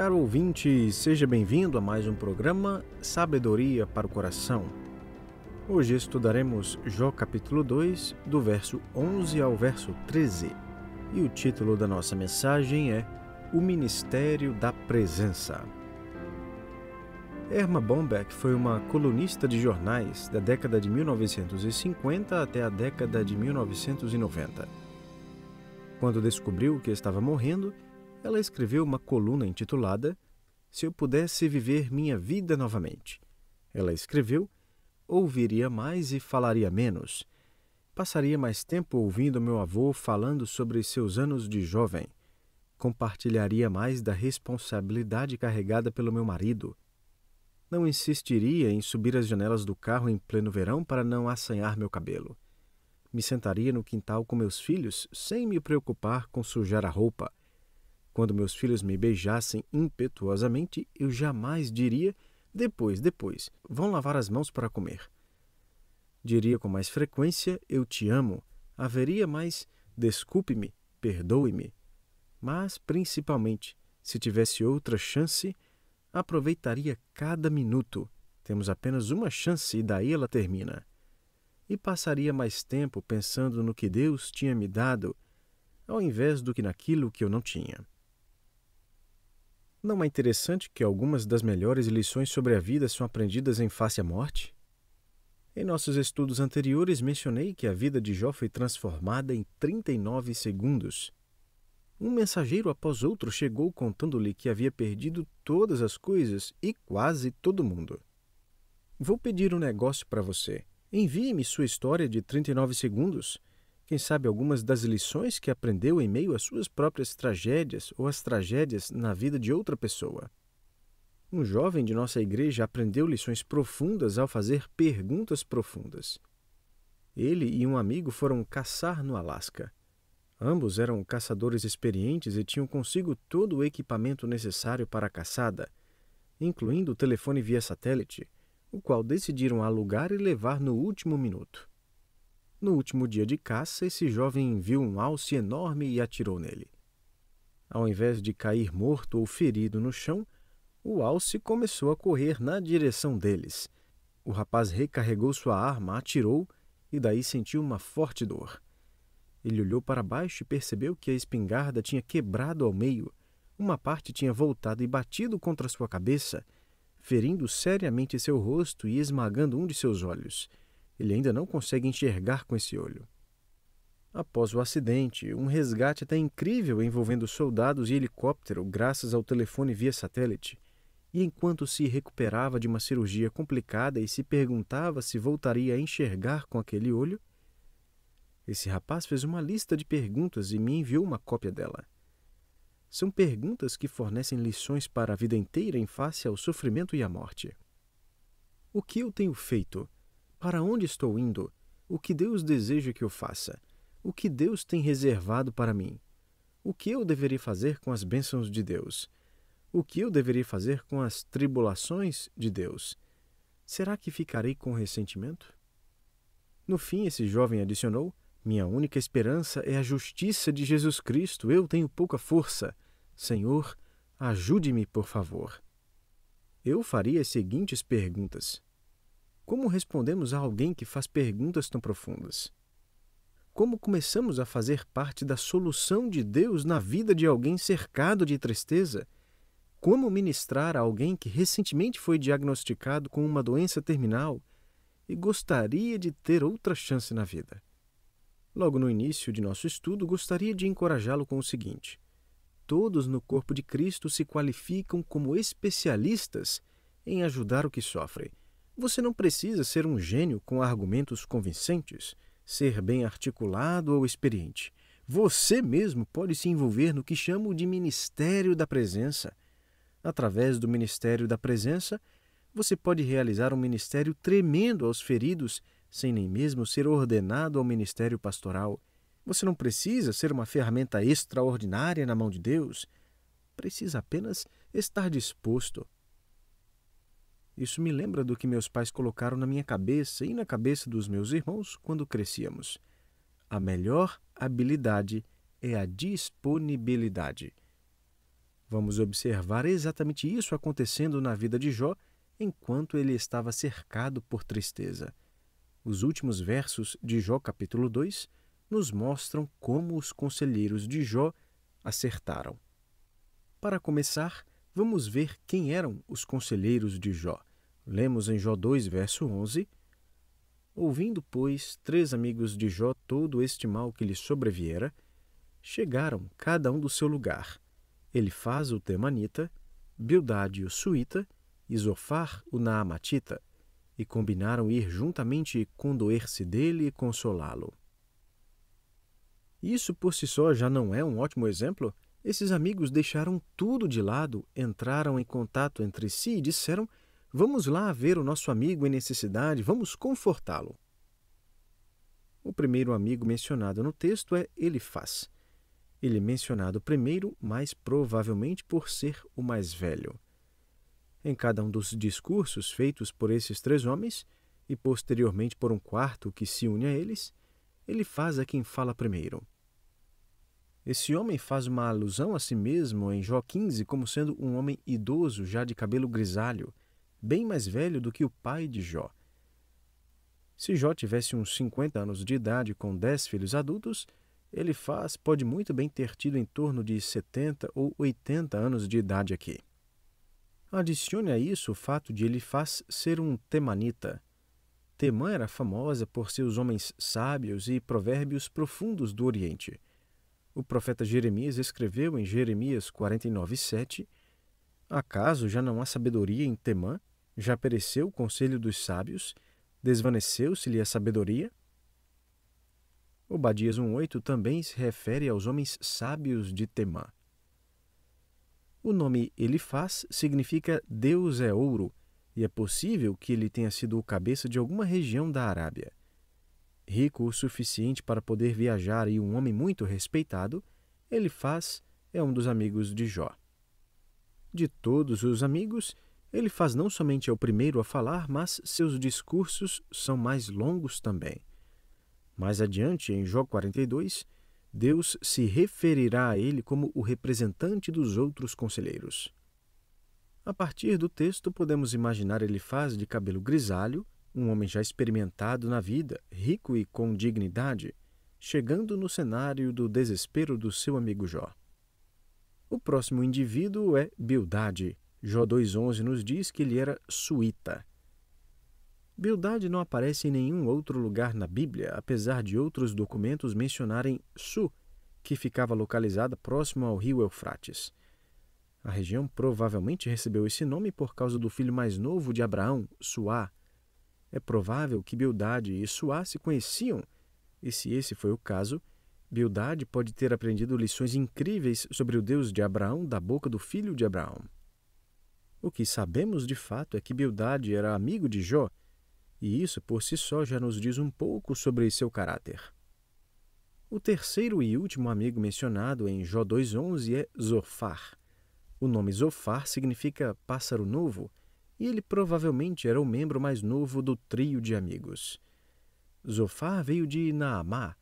Caro ouvinte, seja bem-vindo a mais um programa Sabedoria para o Coração. Hoje estudaremos Jó capítulo 2, do verso 11 ao verso 13. E o título da nossa mensagem é O Ministério da Presença. Erma Bombeck foi uma colunista de jornais da década de 1950 até a década de 1990. Quando descobriu que estava morrendo, ela escreveu uma coluna intitulada Se eu pudesse viver minha vida novamente. Ela escreveu: Ouviria mais e falaria menos. Passaria mais tempo ouvindo meu avô falando sobre seus anos de jovem. Compartilharia mais da responsabilidade carregada pelo meu marido não insistiria em subir as janelas do carro em pleno verão para não assanhar meu cabelo. Me sentaria no quintal com meus filhos sem me preocupar com sujar a roupa. Quando meus filhos me beijassem impetuosamente, eu jamais diria: depois, depois, vão lavar as mãos para comer. Diria com mais frequência: eu te amo. Haveria mais: desculpe-me, perdoe-me. Mas, principalmente, se tivesse outra chance, aproveitaria cada minuto. Temos apenas uma chance e daí ela termina. E passaria mais tempo pensando no que Deus tinha me dado, ao invés do que naquilo que eu não tinha. Não é interessante que algumas das melhores lições sobre a vida são aprendidas em face à morte? Em nossos estudos anteriores, mencionei que a vida de Jó foi transformada em 39 segundos. Um mensageiro após outro chegou contando-lhe que havia perdido todas as coisas e quase todo mundo. Vou pedir um negócio para você. Envie-me sua história de 39 segundos. Quem sabe algumas das lições que aprendeu em meio às suas próprias tragédias ou às tragédias na vida de outra pessoa. Um jovem de nossa igreja aprendeu lições profundas ao fazer perguntas profundas. Ele e um amigo foram caçar no Alasca. Ambos eram caçadores experientes e tinham consigo todo o equipamento necessário para a caçada, incluindo o telefone via satélite, o qual decidiram alugar e levar no último minuto. No último dia de caça, esse jovem viu um alce enorme e atirou nele. Ao invés de cair morto ou ferido no chão, o alce começou a correr na direção deles. O rapaz recarregou sua arma, atirou e daí sentiu uma forte dor. Ele olhou para baixo e percebeu que a espingarda tinha quebrado ao meio. Uma parte tinha voltado e batido contra sua cabeça, ferindo seriamente seu rosto e esmagando um de seus olhos. Ele ainda não consegue enxergar com esse olho. Após o acidente, um resgate até incrível envolvendo soldados e helicóptero, graças ao telefone via satélite, e enquanto se recuperava de uma cirurgia complicada e se perguntava se voltaria a enxergar com aquele olho, esse rapaz fez uma lista de perguntas e me enviou uma cópia dela. São perguntas que fornecem lições para a vida inteira em face ao sofrimento e à morte. O que eu tenho feito? Para onde estou indo? O que Deus deseja que eu faça? O que Deus tem reservado para mim? O que eu deveria fazer com as bênçãos de Deus? O que eu deveria fazer com as tribulações de Deus? Será que ficarei com ressentimento? No fim, esse jovem adicionou: minha única esperança é a justiça de Jesus Cristo. Eu tenho pouca força. Senhor, ajude-me, por favor. Eu faria as seguintes perguntas: Como respondemos a alguém que faz perguntas tão profundas? Como começamos a fazer parte da solução de Deus na vida de alguém cercado de tristeza? Como ministrar a alguém que recentemente foi diagnosticado com uma doença terminal e gostaria de ter outra chance na vida? Logo no início de nosso estudo, gostaria de encorajá-lo com o seguinte: todos no corpo de Cristo se qualificam como especialistas em ajudar o que sofre. Você não precisa ser um gênio com argumentos convincentes, ser bem articulado ou experiente. Você mesmo pode se envolver no que chamo de ministério da presença. Através do ministério da presença, você pode realizar um ministério tremendo aos feridos sem nem mesmo ser ordenado ao ministério pastoral. Você não precisa ser uma ferramenta extraordinária na mão de Deus. Precisa apenas estar disposto. Isso me lembra do que meus pais colocaram na minha cabeça e na cabeça dos meus irmãos quando crescíamos. A melhor habilidade é a disponibilidade. Vamos observar exatamente isso acontecendo na vida de Jó enquanto ele estava cercado por tristeza. Os últimos versos de Jó, capítulo 2, nos mostram como os conselheiros de Jó acertaram. Para começar, vamos ver quem eram os conselheiros de Jó. Lemos em Jó 2, verso 11: Ouvindo, pois, três amigos de Jó todo este mal que lhe sobreviera, chegaram cada um do seu lugar. Ele faz o Temanita, Bildade o Suíta e Zofar o Naamatita, e combinaram ir juntamente condoer-se dele e consolá-lo. Isso por si só já não é um ótimo exemplo? Esses amigos deixaram tudo de lado, entraram em contato entre si e disseram: Vamos lá ver o nosso amigo em necessidade, vamos confortá-lo. O primeiro amigo mencionado no texto é Elifaz. Ele é mencionado primeiro, mais provavelmente por ser o mais velho. Em cada um dos discursos feitos por esses três homens, e posteriormente por um quarto que se une a eles, ele faz a quem fala primeiro. Esse homem faz uma alusão a si mesmo em Jó 15 como sendo um homem idoso, já de cabelo grisalho, bem mais velho do que o pai de Jó. Se Jó tivesse uns 50 anos de idade com 10 filhos adultos, ele faz pode muito bem ter tido em torno de 70 ou 80 anos de idade aqui. Adicione a isso o fato de ele faz ser um temanita. Temã era famosa por seus homens sábios e provérbios profundos do Oriente. O profeta Jeremias escreveu em Jeremias 49:7: Acaso já não há sabedoria em Temã? Já pereceu o conselho dos sábios? Desvaneceu-se-lhe a sabedoria? Obadias 1,8 também se refere aos homens sábios de Temã. O nome Elifaz significa Deus é ouro, e é possível que ele tenha sido o cabeça de alguma região da Arábia. Rico o suficiente para poder viajar e um homem muito respeitado, Elifaz é um dos amigos de Jó. De todos os amigos, Elifaz não somente é o primeiro a falar, mas seus discursos são mais longos também. Mais adiante, em Jó 42, Deus se referirá a ele como o representante dos outros conselheiros. A partir do texto, podemos imaginar Elifaz de cabelo grisalho, um homem já experimentado na vida, rico e com dignidade, chegando no cenário do desespero do seu amigo Jó. O próximo indivíduo é Bildade. Jó 2,11 nos diz que ele era suíta. Bildade não aparece em nenhum outro lugar na Bíblia, apesar de outros documentos mencionarem Su, que ficava localizada próximo ao rio Eufrates. A região provavelmente recebeu esse nome por causa do filho mais novo de Abraão, Suá. É provável que Bildade e Suá se conheciam, e se esse foi o caso, Bildade pode ter aprendido lições incríveis sobre o Deus de Abraão da boca do filho de Abraão. O que sabemos de fato é que Bildade era amigo de Jó e isso por si só já nos diz um pouco sobre seu caráter. O terceiro e último amigo mencionado em Jó 2,11 é Zofar. O nome Zofar significa pássaro novo, e ele provavelmente era o membro mais novo do trio de amigos. Zofar veio de Naamá,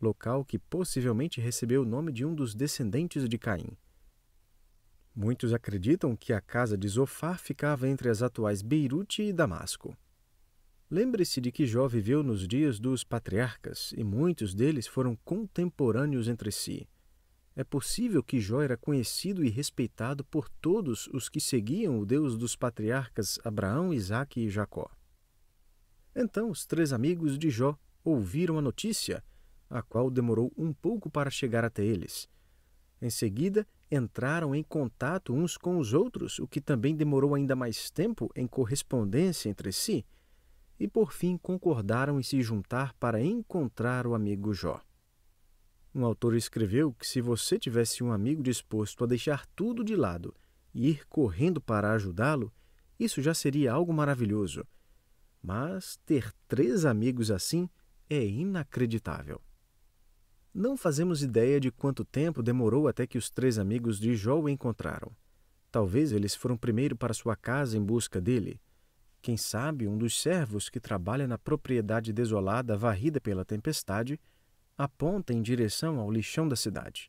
local que possivelmente recebeu o nome de um dos descendentes de Caim. Muitos acreditam que a casa de Zofar ficava entre as atuais Beirute e Damasco. Lembre-se de que Jó viveu nos dias dos patriarcas e muitos deles foram contemporâneos entre si. É possível que Jó era conhecido e respeitado por todos os que seguiam o Deus dos patriarcas Abraão, Isaque e Jacó. Então os três amigos de Jó ouviram a notícia, a qual demorou um pouco para chegar até eles. Em seguida, entraram em contato uns com os outros, o que também demorou ainda mais tempo em correspondência entre si e por fim concordaram em se juntar para encontrar o amigo Jó. Um autor escreveu que se você tivesse um amigo disposto a deixar tudo de lado e ir correndo para ajudá-lo, isso já seria algo maravilhoso. Mas ter três amigos assim é inacreditável. Não fazemos ideia de quanto tempo demorou até que os três amigos de Jó o encontraram. Talvez eles foram primeiro para sua casa em busca dele quem sabe um dos servos que trabalha na propriedade desolada varrida pela tempestade aponta em direção ao lixão da cidade.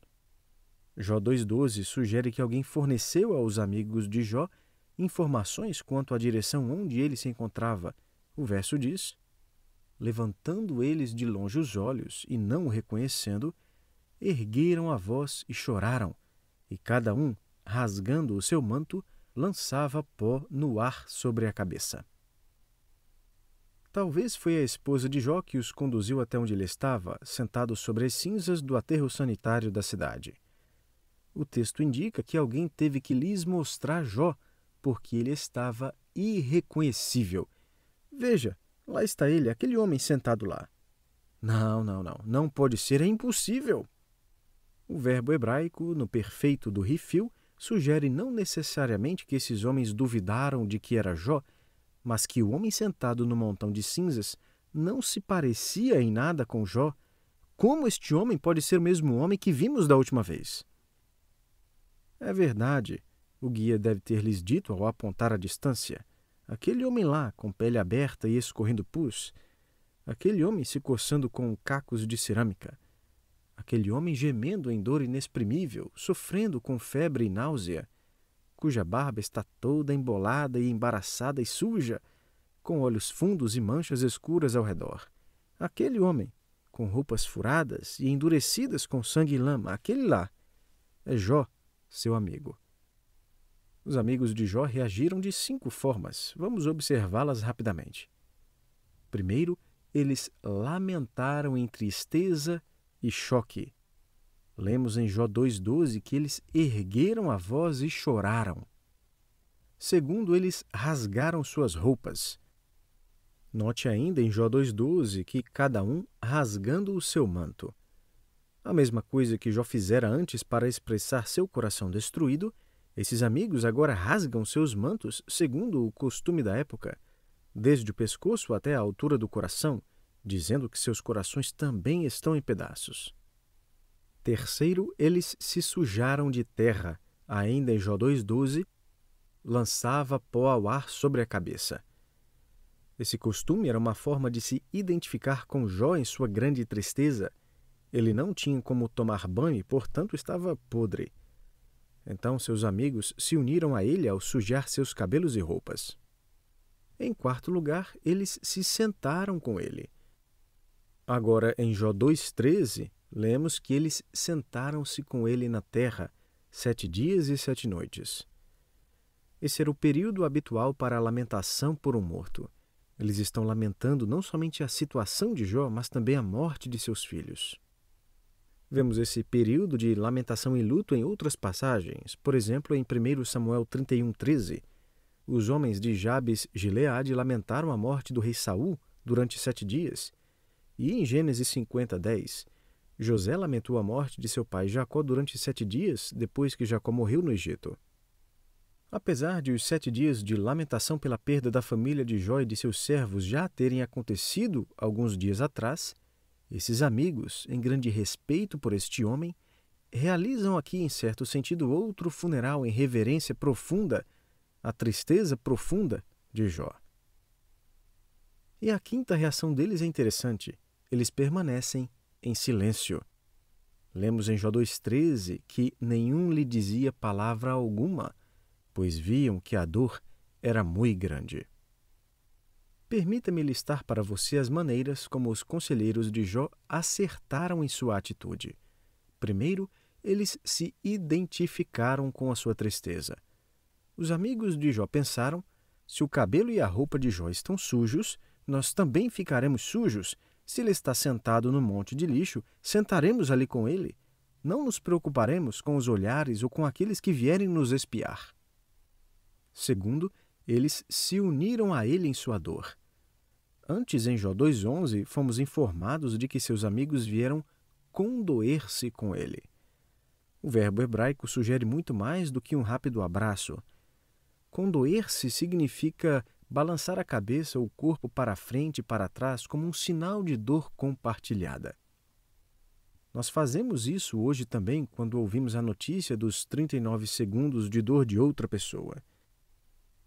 Jó 2,12 sugere que alguém forneceu aos amigos de Jó informações quanto à direção onde ele se encontrava. O verso diz: Levantando eles de longe os olhos e não o reconhecendo, ergueram a voz e choraram, e cada um, rasgando o seu manto, lançava pó no ar sobre a cabeça. Talvez foi a esposa de Jó que os conduziu até onde ele estava, sentado sobre as cinzas do aterro sanitário da cidade. O texto indica que alguém teve que lhes mostrar Jó, porque ele estava irreconhecível. Veja, Lá está ele, aquele homem sentado lá. Não, não, não, não pode ser, é impossível. O verbo hebraico, no perfeito do rifil, sugere não necessariamente que esses homens duvidaram de que era Jó, mas que o homem sentado no montão de cinzas não se parecia em nada com Jó. Como este homem pode ser o mesmo homem que vimos da última vez? É verdade, o guia deve ter lhes dito ao apontar a distância. Aquele homem lá, com pele aberta e escorrendo pus. Aquele homem se coçando com cacos de cerâmica. Aquele homem gemendo em dor inexprimível, sofrendo com febre e náusea, cuja barba está toda embolada e embaraçada e suja, com olhos fundos e manchas escuras ao redor. Aquele homem, com roupas furadas e endurecidas com sangue e lama, aquele lá, é Jó, seu amigo. Os amigos de Jó reagiram de cinco formas. Vamos observá-las rapidamente. Primeiro, eles lamentaram em tristeza e choque. Lemos em Jó 2,12 que eles ergueram a voz e choraram. Segundo, eles rasgaram suas roupas. Note ainda em Jó 2,12 que cada um rasgando o seu manto. A mesma coisa que Jó fizera antes para expressar seu coração destruído, esses amigos agora rasgam seus mantos segundo o costume da época, desde o pescoço até a altura do coração, dizendo que seus corações também estão em pedaços. Terceiro, eles se sujaram de terra, ainda em Jó 2,12, lançava pó ao ar sobre a cabeça. Esse costume era uma forma de se identificar com Jó em sua grande tristeza. Ele não tinha como tomar banho e, portanto, estava podre. Então seus amigos se uniram a ele ao sujar seus cabelos e roupas. Em quarto lugar, eles se sentaram com ele. Agora, em Jó 2,13, lemos que eles sentaram-se com ele na terra sete dias e sete noites. Esse era o período habitual para a lamentação por um morto. Eles estão lamentando não somente a situação de Jó, mas também a morte de seus filhos. Vemos esse período de lamentação e luto em outras passagens, por exemplo, em 1 Samuel 31:13. Os homens de Jabes Gileade lamentaram a morte do rei Saul durante sete dias. E em Gênesis 50:10, José lamentou a morte de seu pai Jacó durante sete dias depois que Jacó morreu no Egito. Apesar de os sete dias de lamentação pela perda da família de Jó e de seus servos já terem acontecido alguns dias atrás, esses amigos, em grande respeito por este homem, realizam aqui, em certo sentido, outro funeral em reverência profunda à tristeza profunda de Jó. E a quinta reação deles é interessante. Eles permanecem em silêncio. Lemos em Jó 2,13 que nenhum lhe dizia palavra alguma, pois viam que a dor era muito grande. Permita-me listar para você as maneiras como os conselheiros de Jó acertaram em sua atitude. Primeiro, eles se identificaram com a sua tristeza. Os amigos de Jó pensaram: se o cabelo e a roupa de Jó estão sujos, nós também ficaremos sujos. Se ele está sentado no monte de lixo, sentaremos ali com ele. Não nos preocuparemos com os olhares ou com aqueles que vierem nos espiar. Segundo, eles se uniram a ele em sua dor. Antes, em Jó 2,11, fomos informados de que seus amigos vieram condoer-se com ele. O verbo hebraico sugere muito mais do que um rápido abraço. Condoer-se significa balançar a cabeça ou o corpo para frente e para trás como um sinal de dor compartilhada. Nós fazemos isso hoje também quando ouvimos a notícia dos 39 segundos de dor de outra pessoa.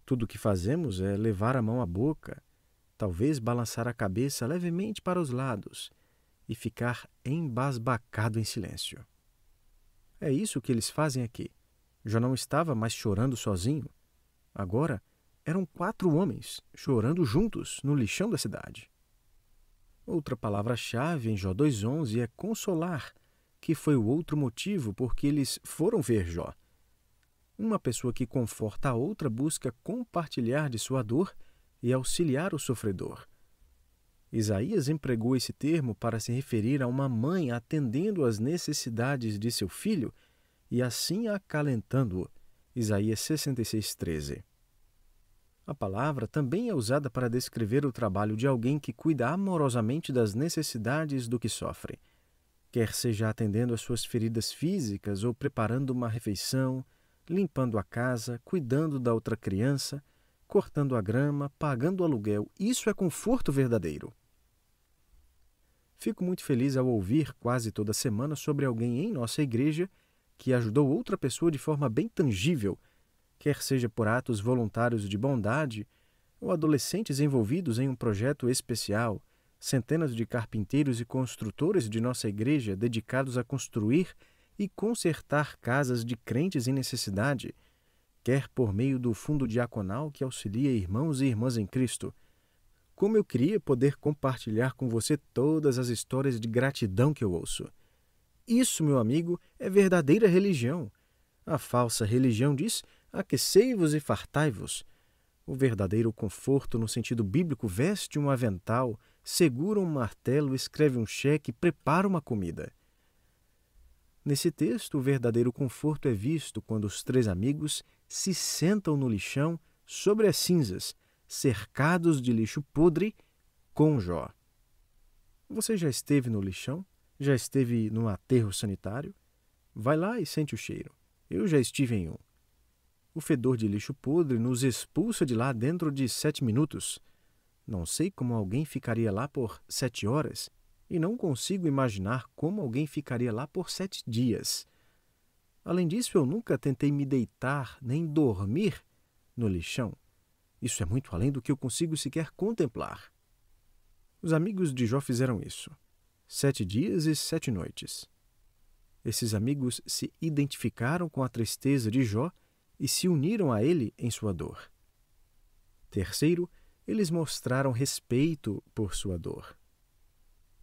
Tudo o que fazemos é levar a mão à boca, talvez balançar a cabeça levemente para os lados e ficar embasbacado em silêncio. É isso que eles fazem aqui. Já não estava mais chorando sozinho. Agora eram quatro homens chorando juntos no lixão da cidade. Outra palavra-chave em Jó 2,11 é consolar, que foi o outro motivo por que eles foram ver Jó. Uma pessoa que conforta a outra busca compartilhar de sua dor e auxiliar o sofredor. Isaías empregou esse termo para se referir a uma mãe atendendo às necessidades de seu filho e assim acalentando-o. Isaías 66:13. A palavra também é usada para descrever o trabalho de alguém que cuida amorosamente das necessidades do que sofre, quer seja atendendo às suas feridas físicas ou preparando uma refeição, limpando a casa, cuidando da outra criança, cortando a grama, pagando o aluguel. Isso é conforto verdadeiro. Fico muito feliz ao ouvir quase toda semana sobre alguém em nossa igreja que ajudou outra pessoa de forma bem tangível quer seja por atos voluntários de bondade ou adolescentes envolvidos em um projeto especial, centenas de carpinteiros e construtores de nossa igreja dedicados a construir e consertar casas de crentes em necessidade, quer por meio do fundo diaconal que auxilia irmãos e irmãs em Cristo. Como eu queria poder compartilhar com você todas as histórias de gratidão que eu ouço. Isso, meu amigo, é verdadeira religião. A falsa religião diz aquecei-vos e fartai-vos. O verdadeiro conforto, no sentido bíblico, veste um avental, segura um martelo, escreve um cheque, prepara uma comida. Nesse texto, o verdadeiro conforto é visto quando os três amigos se sentam no lixão sobre as cinzas, cercados de lixo podre, com Jó. Você já esteve no lixão? Já esteve num aterro sanitário? Vai lá e sente o cheiro. Eu já estive em um. O fedor de lixo podre nos expulsa de lá dentro de sete minutos. Não sei como alguém ficaria lá por sete horas, e não consigo imaginar como alguém ficaria lá por sete dias. Além disso, eu nunca tentei me deitar nem dormir no lixão. Isso é muito além do que eu consigo sequer contemplar. Os amigos de Jó fizeram isso. Sete dias e sete noites. Esses amigos se identificaram com a tristeza de Jó e se uniram a ele em sua dor. Terceiro, eles mostraram respeito por sua dor.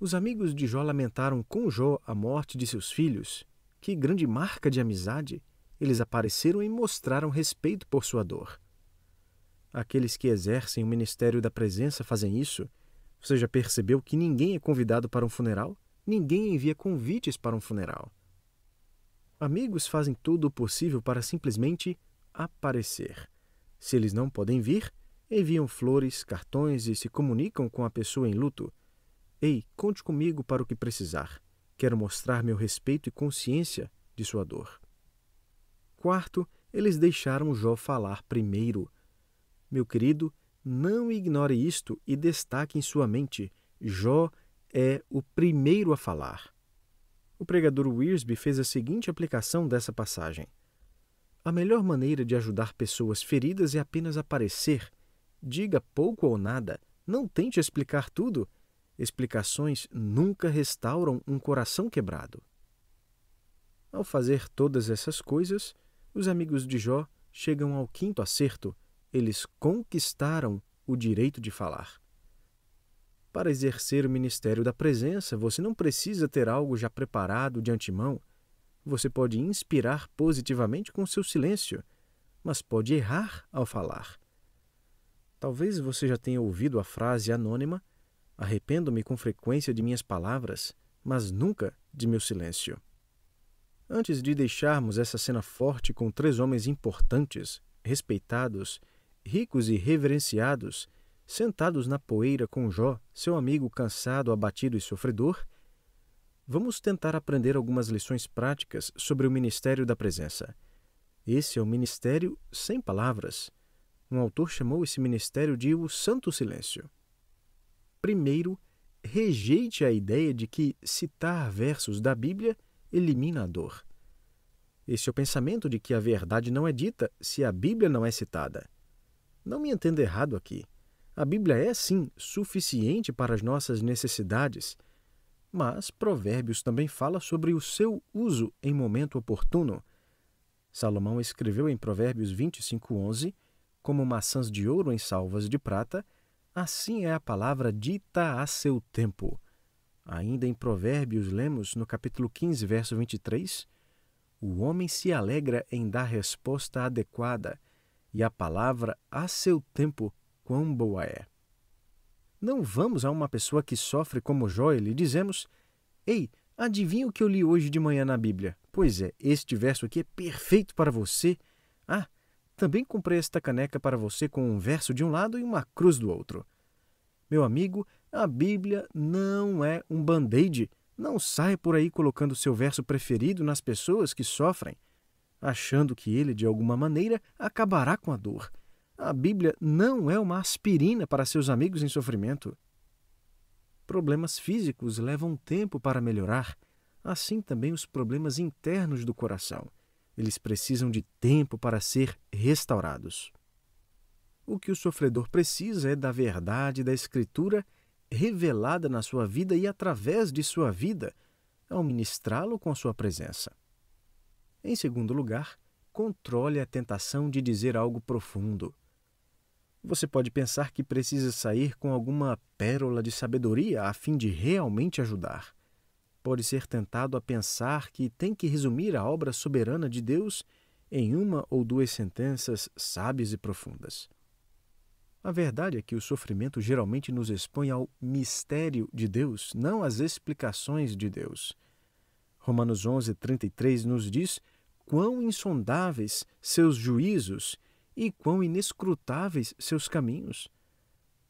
Os amigos de Jó lamentaram com Jó a morte de seus filhos. Que grande marca de amizade! Eles apareceram e mostraram respeito por sua dor. Aqueles que exercem o ministério da presença fazem isso. Você já percebeu que ninguém é convidado para um funeral? Ninguém envia convites para um funeral. Amigos fazem tudo o possível para simplesmente aparecer. Se eles não podem vir, enviam flores, cartões e se comunicam com a pessoa em luto. Ei, conte comigo para o que precisar. Quero mostrar meu respeito e consciência de sua dor. Quarto, eles deixaram Jó falar primeiro. Meu querido, não ignore isto e destaque em sua mente: Jó é o primeiro a falar. O pregador Wiersbe fez a seguinte aplicação dessa passagem. A melhor maneira de ajudar pessoas feridas é apenas aparecer. Diga pouco ou nada. Não tente explicar tudo. Explicações nunca restauram um coração quebrado. Ao fazer todas essas coisas, os amigos de Jó chegam ao quinto acerto. Eles conquistaram o direito de falar. Para exercer o ministério da presença, você não precisa ter algo já preparado de antemão você pode inspirar positivamente com seu silêncio, mas pode errar ao falar. Talvez você já tenha ouvido a frase anônima: Arrependo-me com frequência de minhas palavras, mas nunca de meu silêncio. Antes de deixarmos essa cena forte com três homens importantes, respeitados, ricos e reverenciados, sentados na poeira com Jó, seu amigo cansado, abatido e sofredor, Vamos tentar aprender algumas lições práticas sobre o ministério da presença. Esse é o ministério sem palavras. Um autor chamou esse ministério de o Santo Silêncio. Primeiro, rejeite a ideia de que citar versos da Bíblia elimina a dor. Esse é o pensamento de que a verdade não é dita se a Bíblia não é citada. Não me entenda errado aqui. A Bíblia é, sim, suficiente para as nossas necessidades mas Provérbios também fala sobre o seu uso em momento oportuno. Salomão escreveu em Provérbios 25:11, como maçãs de ouro em salvas de prata, assim é a palavra dita a seu tempo. Ainda em Provérbios lemos no capítulo 15, verso 23, o homem se alegra em dar resposta adequada, e a palavra a seu tempo quão boa é. Não vamos a uma pessoa que sofre como Jó e lhe dizemos: Ei, adivinha o que eu li hoje de manhã na Bíblia? Pois é, este verso aqui é perfeito para você. Ah, também comprei esta caneca para você com um verso de um lado e uma cruz do outro. Meu amigo, a Bíblia não é um band-aid. Não saia por aí colocando seu verso preferido nas pessoas que sofrem, achando que ele, de alguma maneira, acabará com a dor. A Bíblia não é uma aspirina para seus amigos em sofrimento. Problemas físicos levam tempo para melhorar, assim também os problemas internos do coração. Eles precisam de tempo para ser restaurados. O que o sofredor precisa é da verdade da Escritura revelada na sua vida e através de sua vida, ao ministrá-lo com sua presença. Em segundo lugar, controle a tentação de dizer algo profundo. Você pode pensar que precisa sair com alguma pérola de sabedoria a fim de realmente ajudar. Pode ser tentado a pensar que tem que resumir a obra soberana de Deus em uma ou duas sentenças sábias e profundas. A verdade é que o sofrimento geralmente nos expõe ao mistério de Deus, não às explicações de Deus. Romanos 11, 33 nos diz quão insondáveis seus juízos e quão inescrutáveis seus caminhos.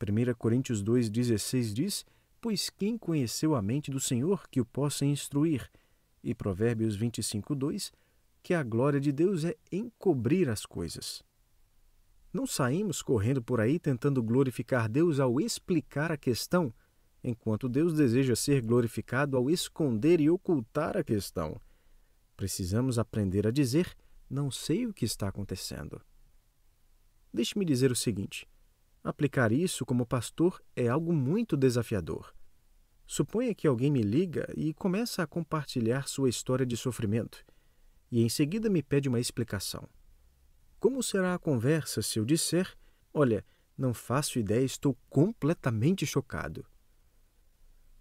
1 Coríntios 2,16 diz: Pois quem conheceu a mente do Senhor que o possa instruir? E Provérbios 25,2 que a glória de Deus é encobrir as coisas. Não saímos correndo por aí tentando glorificar Deus ao explicar a questão, enquanto Deus deseja ser glorificado ao esconder e ocultar a questão. Precisamos aprender a dizer: Não sei o que está acontecendo. Deixe-me dizer o seguinte: aplicar isso como pastor é algo muito desafiador. Suponha que alguém me liga e começa a compartilhar sua história de sofrimento, e em seguida me pede uma explicação. Como será a conversa se eu disser: Olha, não faço ideia, estou completamente chocado?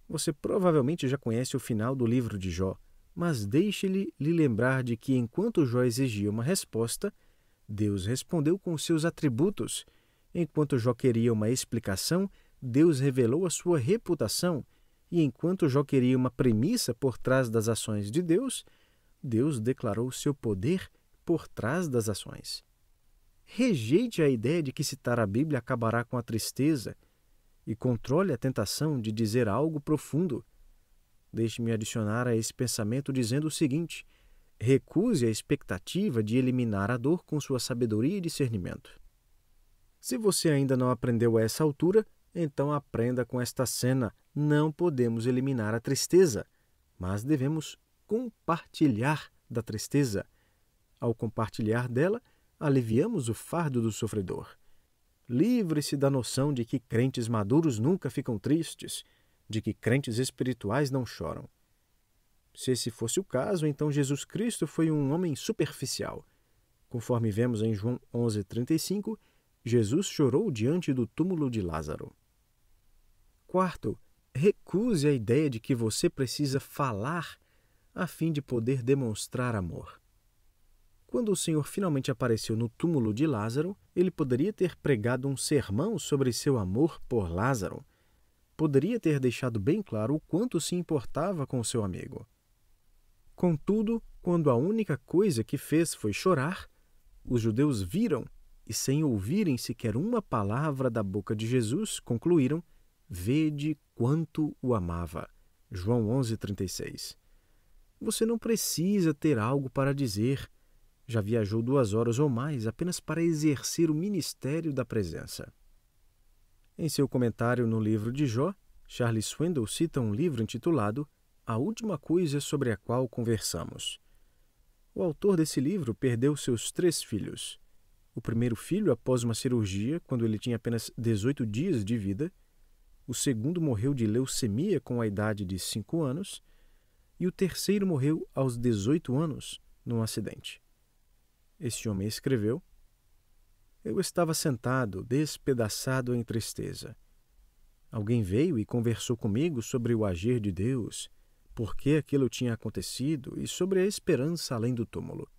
Você provavelmente já conhece o final do livro de Jó, mas deixe-lhe lhe lembrar de que enquanto Jó exigia uma resposta, Deus respondeu com seus atributos. Enquanto Jó queria uma explicação, Deus revelou a sua reputação. E enquanto Jó queria uma premissa por trás das ações de Deus, Deus declarou seu poder por trás das ações. Rejeite a ideia de que citar a Bíblia acabará com a tristeza e controle a tentação de dizer algo profundo. Deixe-me adicionar a esse pensamento dizendo o seguinte: Recuse a expectativa de eliminar a dor com sua sabedoria e discernimento. Se você ainda não aprendeu a essa altura, então aprenda com esta cena. Não podemos eliminar a tristeza, mas devemos compartilhar da tristeza. Ao compartilhar dela, aliviamos o fardo do sofredor. Livre-se da noção de que crentes maduros nunca ficam tristes, de que crentes espirituais não choram. Se esse fosse o caso, então Jesus Cristo foi um homem superficial. Conforme vemos em João 11:35, Jesus chorou diante do túmulo de Lázaro. Quarto, recuse a ideia de que você precisa falar a fim de poder demonstrar amor. Quando o Senhor finalmente apareceu no túmulo de Lázaro, ele poderia ter pregado um sermão sobre seu amor por Lázaro. Poderia ter deixado bem claro o quanto se importava com seu amigo. Contudo, quando a única coisa que fez foi chorar, os judeus viram e, sem ouvirem sequer uma palavra da boca de Jesus, concluíram: Vede quanto o amava. João 11:36. Você não precisa ter algo para dizer. Já viajou duas horas ou mais apenas para exercer o ministério da presença. Em seu comentário no livro de Jó, Charles Swindoll cita um livro intitulado a última coisa sobre a qual conversamos. O autor desse livro perdeu seus três filhos. O primeiro filho após uma cirurgia, quando ele tinha apenas 18 dias de vida. o segundo morreu de leucemia com a idade de 5 anos e o terceiro morreu aos 18 anos num acidente. Este homem escreveu: Eu estava sentado, despedaçado em tristeza. Alguém veio e conversou comigo sobre o agir de Deus, por que aquilo tinha acontecido e sobre a esperança além do túmulo.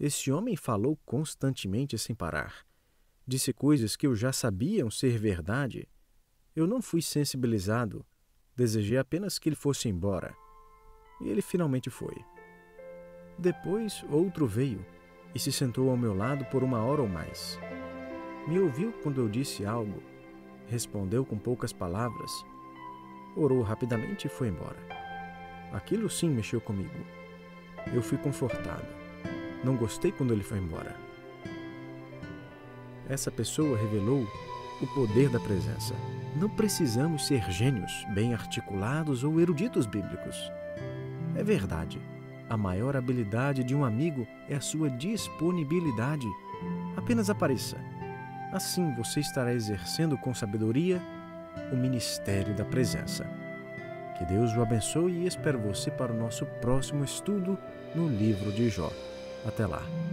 Esse homem falou constantemente sem parar. Disse coisas que eu já sabiam ser verdade. Eu não fui sensibilizado. Desejei apenas que ele fosse embora. E ele finalmente foi. Depois, outro veio e se sentou ao meu lado por uma hora ou mais. Me ouviu quando eu disse algo, respondeu com poucas palavras, orou rapidamente e foi embora. Aquilo sim mexeu comigo. Eu fui confortado. Não gostei quando ele foi embora. Essa pessoa revelou o poder da presença. Não precisamos ser gênios, bem articulados ou eruditos bíblicos. É verdade. A maior habilidade de um amigo é a sua disponibilidade. Apenas apareça. Assim você estará exercendo com sabedoria o ministério da presença. Que Deus o abençoe e espero você para o nosso próximo estudo no livro de Jó. Até lá.